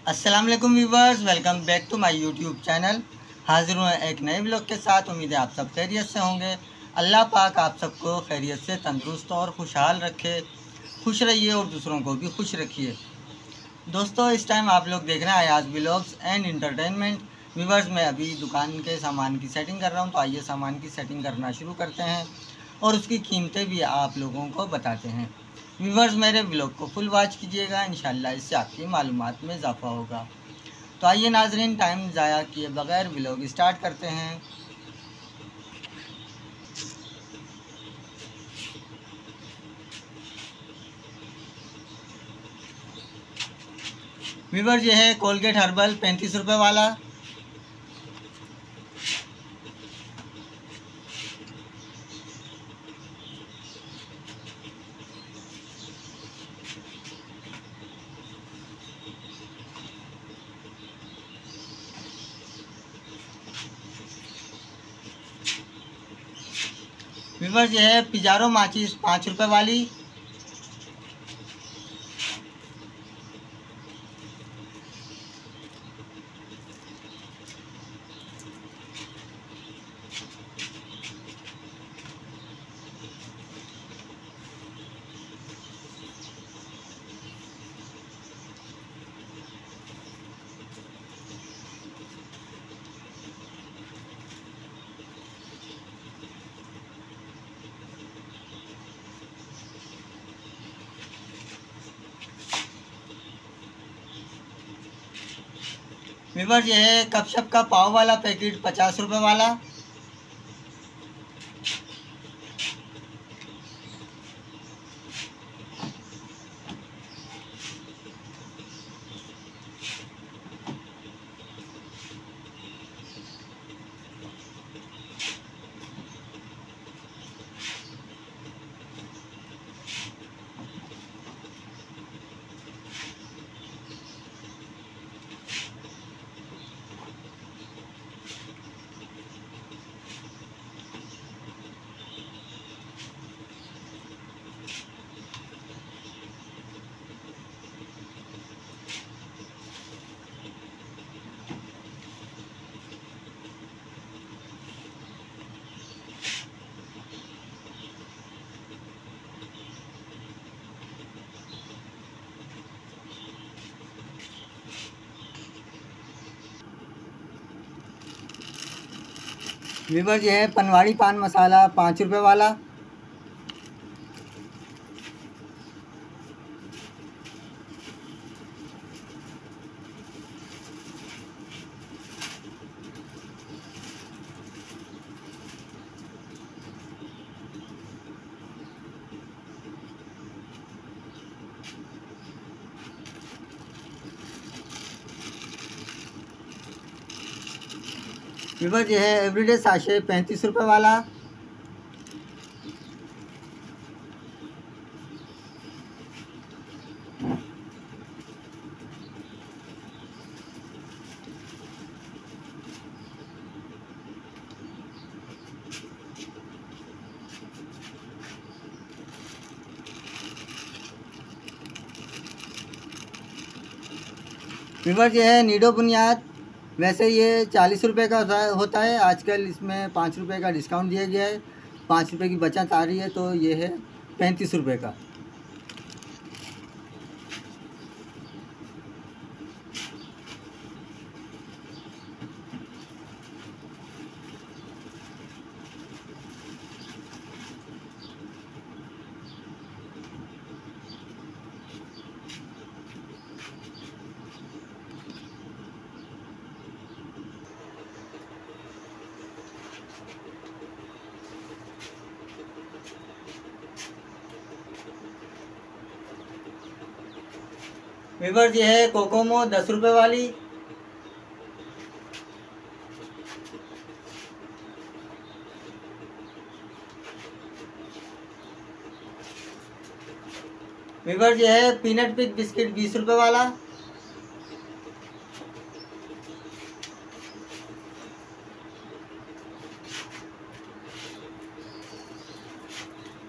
अस्सलाम वालेकुम viewers welcome back to my YouTube channel हाजिर हूँ एक नए ब्लॉग के साथ, उम्मीद है आप सब खैरियत से होंगे। अल्लाह पाक आप सबको खैरियत से तंदुरुस्त और खुशहाल रखे। खुश रहिए और दूसरों को भी खुश रखिए। दोस्तों, इस टाइम आप लोग देख रहे हैं Ayaz blogs and entertainment viewers मैं अभी दुकान के सामान की सेटिंग कर रहा हूँ तो आइए सामान की सेटिंग करना शुरू करते हैं। और उसकी कीमतें भी आप लोगों को बताते हैं। व्यूवर्स मेरे ब्लॉग को फुल वॉच कीजिएगा। इन इससे आपकी मालूम में इजाफा होगा। तो आइए नाजरीन टाइम ज़ाया किए बगैर ब्लॉग स्टार्ट करते हैं। व्यूवर्स ये है कोलगेट हर्बल पैंतीस रुपये वाला। व्यूवर्स ये है पिजारो माचिस पाँच रुपये वाली। वीवर ये है कपशप का पाव वाला पैकेट पचास रुपये वाला। वीवर जो है पनवाड़ी पान मसाला पाँच रुपये वाला वीवर जो है एवरीडे साशे पैंतीस रुपये वाला। वीवर ये है नीडो बुनियाद। वैसे ये चालीस रुपये का होता है आजकल इसमें पाँच रुपये का डिस्काउंट दिया गया है। पाँच रुपये की बचत आ रही है तो ये है पैंतीस रुपये का। वीवर जी है कोकोमो दस रुपये वाली। वीवर जी है पीनट पिक बिस्किट बीस रुपये वाला।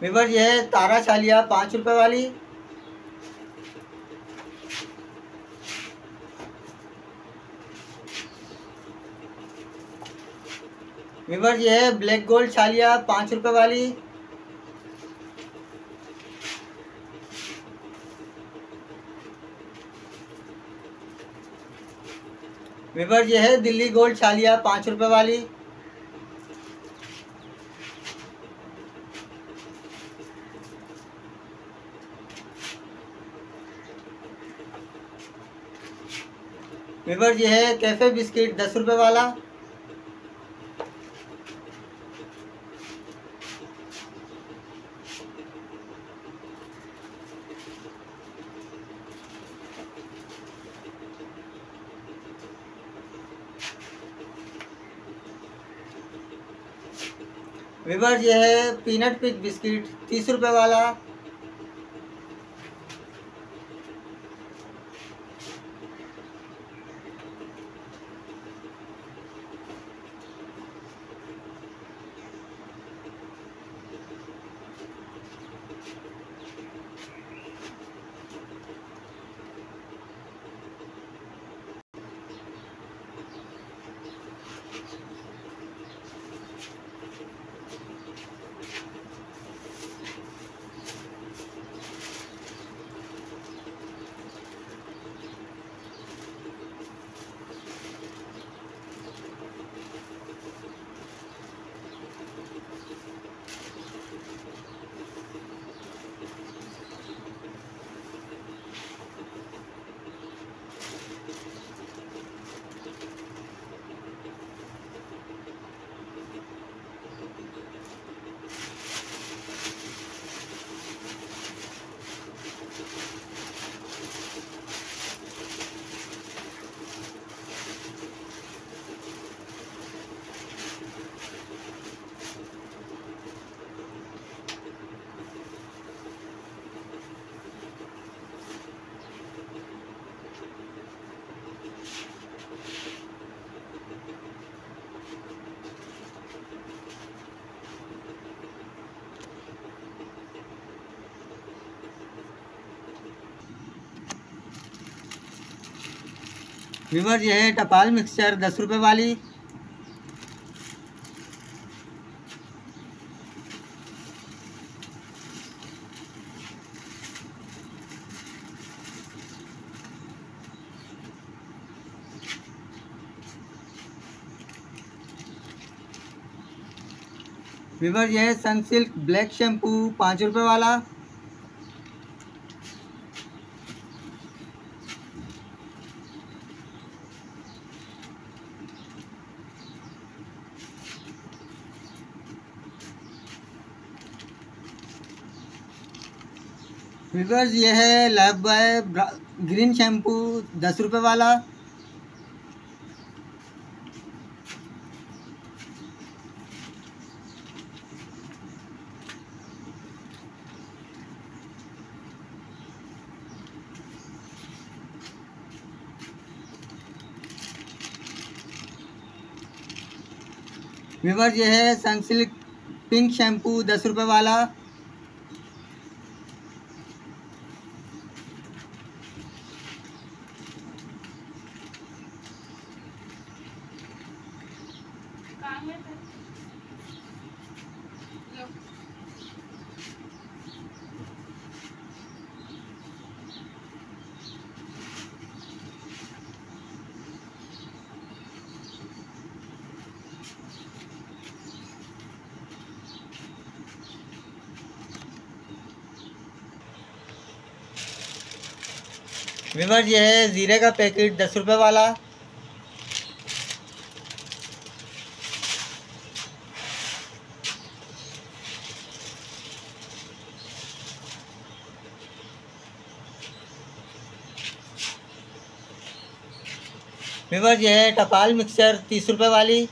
वीवर ये है तारा चालिया पाँच रुपये वाली। विवर ये है ब्लैक गोल्ड छालिया, पाँच रुपये वाली। विवर ये है दिल्ली गोल्ड छालिया, पाँच रुपये वाली। विवर ये है कैफ़े बिस्किट दस रुपये वाला। विवर ये है पीनट पिक बिस्किट तीस रुपये वाला विवर यह है, टपाल मिक्सचर दस रुपये वाली। विवर यह है सनसिल्क ब्लैक शैम्पू पाँच रुपये वाला। विवर्स ये है लाइफ बॉय ग्रीन शैम्पू दस रुपये वाला। विवर्स ये है सनसिल्क पिंक शैम्पू दस रुपये वाला। विवर ये है ज़ीरे का पैकेट दस रुपये वाला। विवर ये है टपाल मिक्सर तीस रुपये वाली।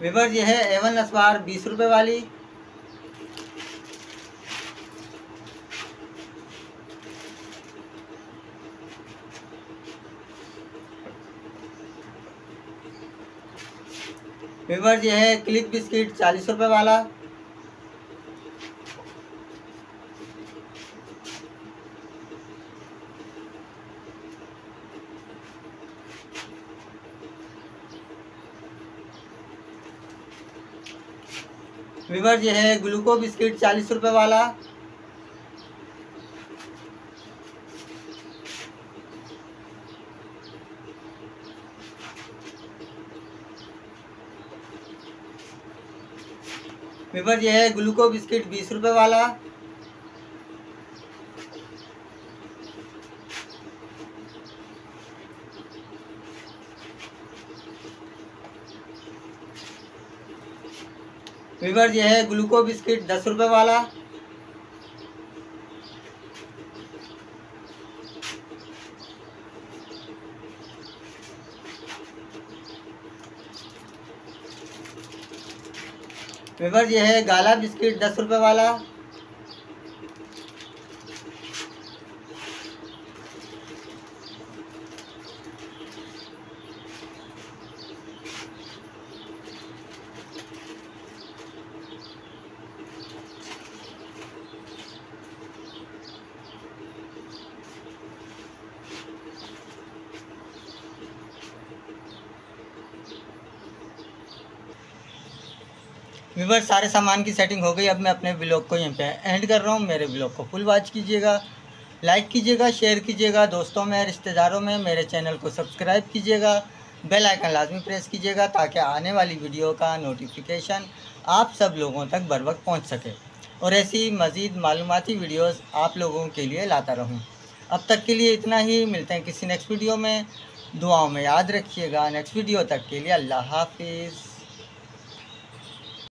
विवर ये है एवन असवार बीस रुपए वाली। विवर ये है क्लिक बिस्किट, चालीस रुपए वाला। विवर ये है ग्लूको बिस्किट चालीस रुपये वाला। विवर ये है ग्लूको बिस्किट बीस रुपये वाला। विवर ये है ग्लूको बिस्किट दस रुपए वाला। विवर ये है गाला बिस्किट दस रुपए वाला। वीवर सारे सामान की सेटिंग हो गई। अब मैं अपने ब्लॉग को यहाँ पे एंड कर रहा हूँ। मेरे ब्लॉग को फुल वॉच कीजिएगा लाइक कीजिएगा शेयर कीजिएगा। दोस्तों में, रिश्तेदारों में, मेरे चैनल को सब्सक्राइब कीजिएगा। बेल आइकन लाजमी प्रेस कीजिएगा ताकि आने वाली वीडियो का नोटिफिकेशन आप सब लोगों तक बर वक्त पहुँच सके। और ऐसी मज़ीद मालूमती वीडियोज़ आप लोगों के लिए लाता रहूँ। अब तक के लिए इतना ही। मिलते हैं किसी नेक्स्ट वीडियो में। दुआओं में याद रखिएगा। नेक्स्ट वीडियो तक के लिए अल्लाह हाफिज़।